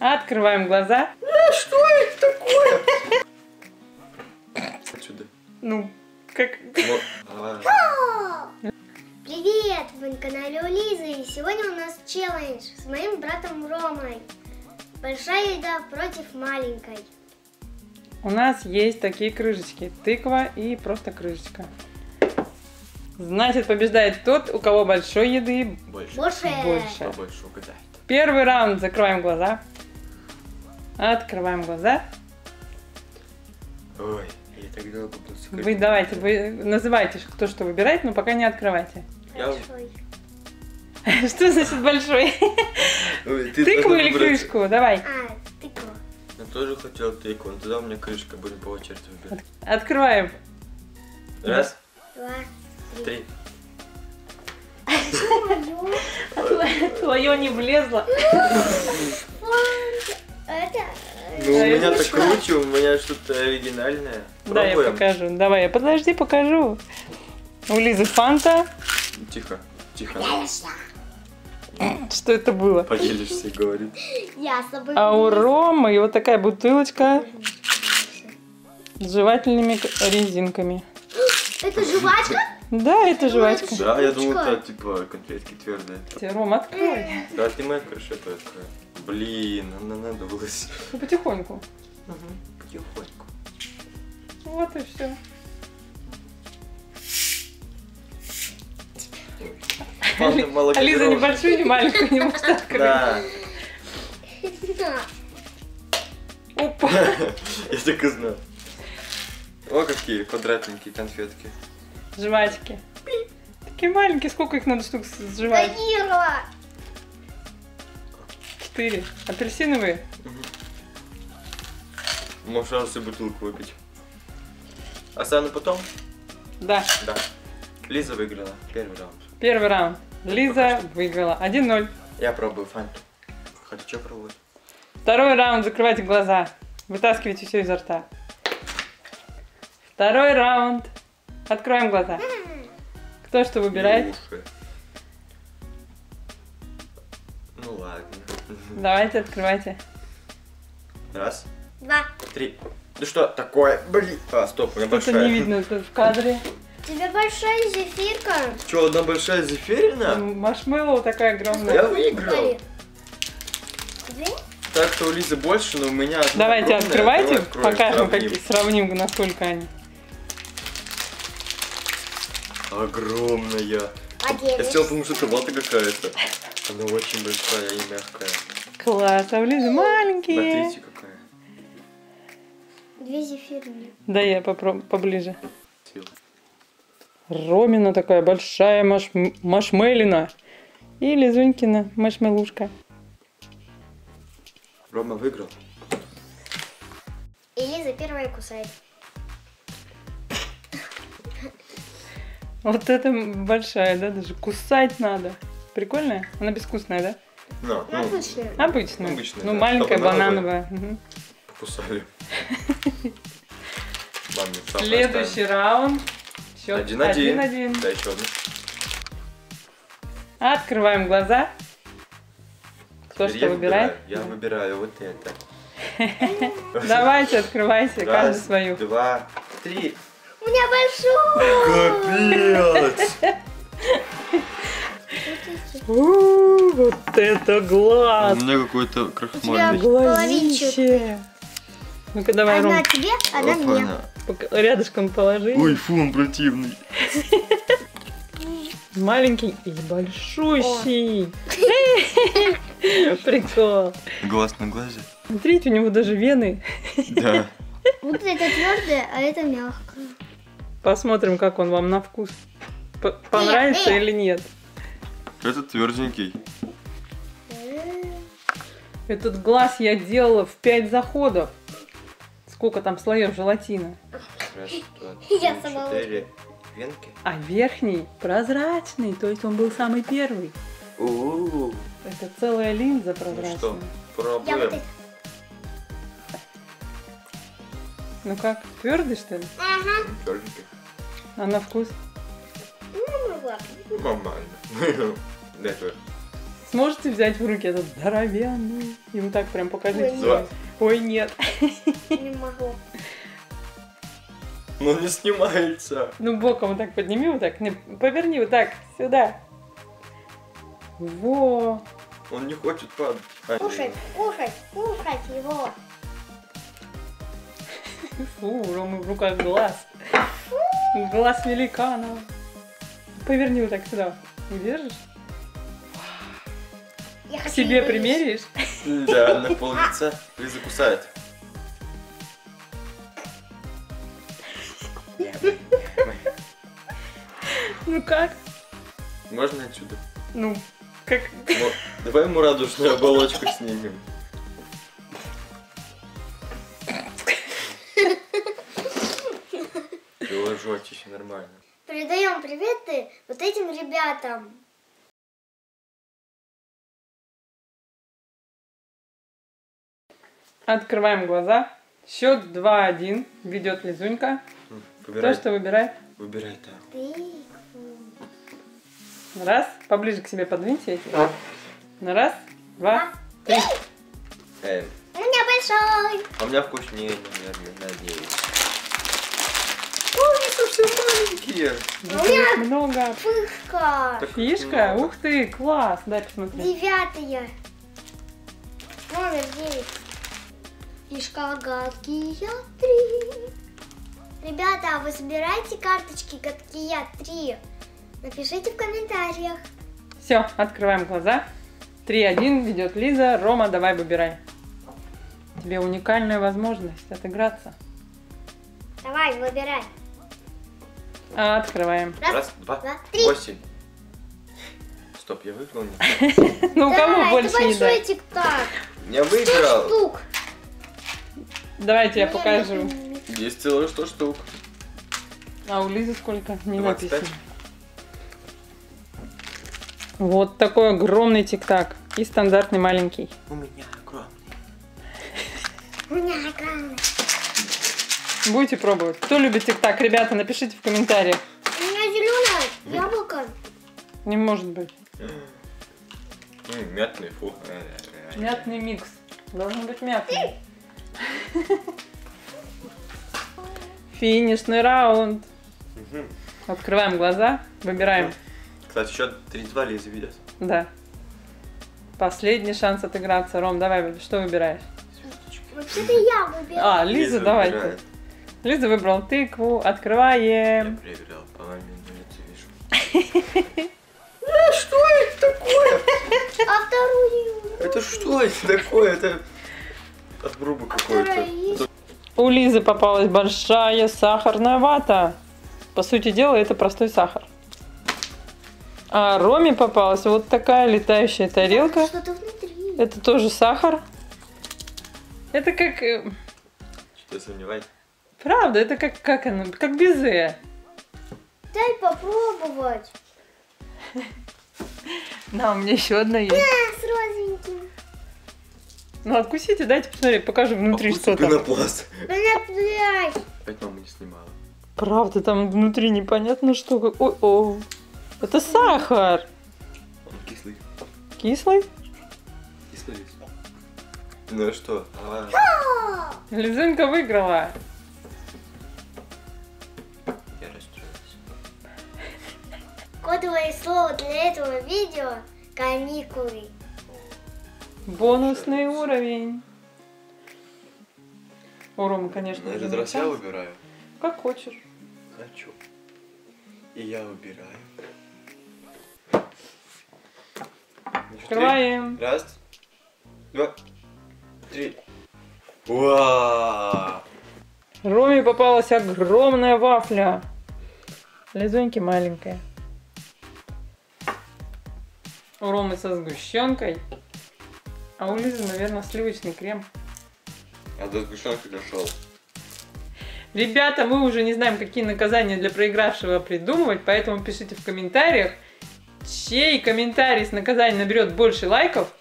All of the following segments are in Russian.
Открываем глаза. Что это такое? Отсюда. Ну, как... А, Привет! Вы на канале у Лизы и сегодня у нас челлендж с моим братом Ромой. Большая еда против маленькой. У нас есть такие крышечки. Тыква и просто крышечка. Значит, побеждает тот, у кого большой еды Больше. Больше. больше. Побольше угадает. Первый раунд. Закрываем глаза. Открываем глаза. Ой, я так долго смотреть. Вы давайте, вы называйте, кто что выбирает, но пока не открывайте. Большой. Что значит большой? Ой, ты Тыкву или выбрать. крышку? Давай. А, тыква. Я тоже хотел тыкву, но тогда у меня крышка будем по очереди выбирать. Открываем. Раз, Два, три. Твою. Твое не влезло. Это... Ну, у меня это так круче, у меня что-то оригинальное. Да, я покажу. Давай, я подожди, покажу. У Лизы фанта. Тихо, тихо. Что это было? Поделишься, говорит. Я с собой... А у Ромы вот такая бутылочка с жевательными резинками. Это жвачка? Да, это жвачка. Да, я думал, это типа конфетки твердые. Ром, открой. Да, ты моя крыша только. Блин, надо было... Ну, потихоньку. Угу, потихоньку. Вот и все. А Лиза ни большую, маленькую не может открыть. Да. Опа. Я так и знал. О, какие квадратненькие конфетки. Жвачки. Такие маленькие, сколько их надо штук сживать? Заира! 4. Апельсиновые? Угу. Можешь сразу всю бутылку выпить. А Остану потом? Да. Да. Лиза выиграла первый раунд. Первый раунд. Лиза выиграла 1-0. Я пробую фанту. Хочу что пробовать? Второй раунд. Закрывайте глаза. Вытаскивайте все изо рта. Второй раунд. Откроем глаза. Кто что выбирает? Уши. Давайте, открывайте. Раз, Два. три. Ну что такое? Блин. А, стоп, у меня Что-то большая. не видно тут в кадре. У тебя большая зефирка. Что, одна большая зефирина? Маршмеллоу такая огромная. Я выиграл. Так что у Лизы больше, но у меня одна Давайте огромная. открывайте, Давай откроем, покажем, сравним. как, сравним, насколько они. Огромная. Я хотел, потому что это вата какая-то. Она очень большая и мягкая. Класс, а у Лизы маленькие. Смотрите, какая. Две зефирные. Да, я попробую поближе. Ромина такая большая маш... машмелина. И Лизунькина машмелушка. Рома выиграл. И Лиза первая кусает. Вот это большая, да, даже кусать надо. Прикольная? Она безвкусная, да? На, ну, Обычная. Обычная. Обычная, ну, да. маленькая, банановая. покусали. Следующий раунд. Счет Один-один. один. оставим. Да, еще одну. Открываем глаза. Кто Теперь что я выбирает? выбираю. Я выбираю вот это. Давайте, открывайте, каждый Раз, свою. два, три. У меня большой. Капец! У, Вот это глаз! У меня какой-то тебя крахмальный. Глазище! Ну-ка давай, Одна Ром, тебе, одна мне. Рядышком положи. Ой, фу, он противный. Маленький и большущий. Прикол. Глаз на глазе? Смотрите, у него даже вены. Да. Вот это твердое, а это мягкое. Посмотрим, как он вам на вкус. Понравится э. или нет. Это тверденький. Этот глаз я делала в 5 заходов. Сколько там слоев желатина. Раз, два, Я сама четыре. Венки? А верхний прозрачный, то есть он был самый первый. Это целая линза Ну что, прозрачная. Я вот пробуем. Ну как, твердый что ли? Ага. Тверденький. А на вкус? Ну, ладно. Нормально. Твой. Сможете взять в руки этот здоровенный? И вот так прям покажите. Ой, нет. Ой, нет. Не могу. Ну не снимается. Ну, боком вот так подними, вот так. Не, поверни вот так, сюда. Во. Он не хочет падать. А, Кушать, кушать, кушать его. Фу, у Ромы в руках глаз. Глаз великана. Поверни вот так сюда. Не держишь? Я К себе примеришь? Да, на пол лица. Лиза кусает. Ну как? Можно отсюда? Ну, как... Ну, давай ему радужную оболочку снимем. Его жётчище нормально. Передаем приветы вот этим ребятам. Открываем глаза. Счет 2-1. Ведет Лизунька. М, Кто Выбирай. что выбирает? Выбирай там. Раз. Поближе к себе подвиньте эти. На раз, два, три. Эй, У меня большой. а у меня вкуснее, наверное, надеюсь. Совсем маленькие. Да их много. Пышка. Так Фишка? много. Ух ты, класс. Дай посмотреть. Девятая. Номер девять. Фишка гадкие три. Ребята, а вы собираете карточки гадкие три? Напишите в комментариях. Все, открываем глаза. 3-1 ведет Лиза. Рома, давай выбирай. Тебе уникальная возможность отыграться. Давай, выбирай. А, Открываем. Раз, Раз, два, два, три. восемь. Стоп, я выиграл? Ну, у кого Давай, больше это не большой дай? тик-так. Я выиграл. штук. Давайте я покажу. Есть целых 100 штук. А у Лизы сколько? Не 25. написано. Вот такой огромный тик-так. И стандартный маленький. У меня Будете пробовать. Кто любит тик-так? Ребята, напишите в комментариях. У меня зеленое яблоко. Не может быть. М, Мятный, фу. Мятный микс. Должен быть мятный. Финишный раунд. Открываем глаза, выбираем. Кстати, счет 3-2 Лиза ведет. Да. Последний шанс отыграться. Ром, давай, что выбираешь? Вообще-то я выбираю. А, Лиза, давай. ты. выбирает. Лиза выбрал тыкву. Я Открываем. проверял, по маме на лице вижу. А вторую? Это что это такое? Это обруба Вторая какой-то. У Лизы попалась большая сахарная вата. По сути дела, это простой сахар. А Роме попалась вот такая летающая тарелка. Что-то внутри. Это тоже сахар. Это как... э, Что сомневаюсь? Правда, это как, как оно? Как безе. Дай попробовать. На, у меня еще одна есть. А, с розовеньким. Ну, откусите, дайте посмотреть, покажу внутри, Вкус что там. пенопласт. Блядь. Опять мама не снимала. Правда, там внутри непонятно что. Ой, о. Это сахар. Он кислый. Кислый? Кислый. Ну и что? А, выиграла. Кодовое слово для этого видео – каникулы. Бонусный уровень. У Ромы, конечно, На уже этот не раз я выбираю. Как хочешь. Хочу. И я выбираю. Ну Открываем. три? Раз, два, три. Уа! Роме попалась огромная вафля. Лизоньки маленькая. У Ромы со сгущенкой. А у Лизы, наверное, сливочный крем. А до сгущенки дошел. Ребята, мы уже не знаем, какие наказания для проигравшего придумывать, поэтому пишите в комментариях, чей комментарий с наказанием наберет больше лайков,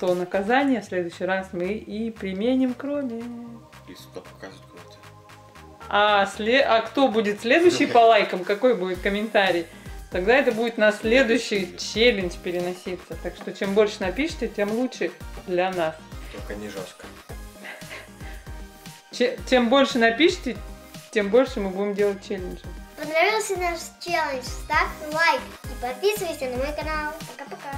то наказание в следующий раз мы и применим к Роме. И сюда показывают кого-то. А, сле- а кто будет следующий по лайкам, какой будет комментарий, Тогда это будет на следующий челлендж переноситься. Так что чем больше напишите, тем лучше для нас. Только не жестко. Че- Чем больше напишите, тем больше мы будем делать челленджи. Понравился наш челлендж? Ставь лайк и подписывайся на мой канал. Пока-пока.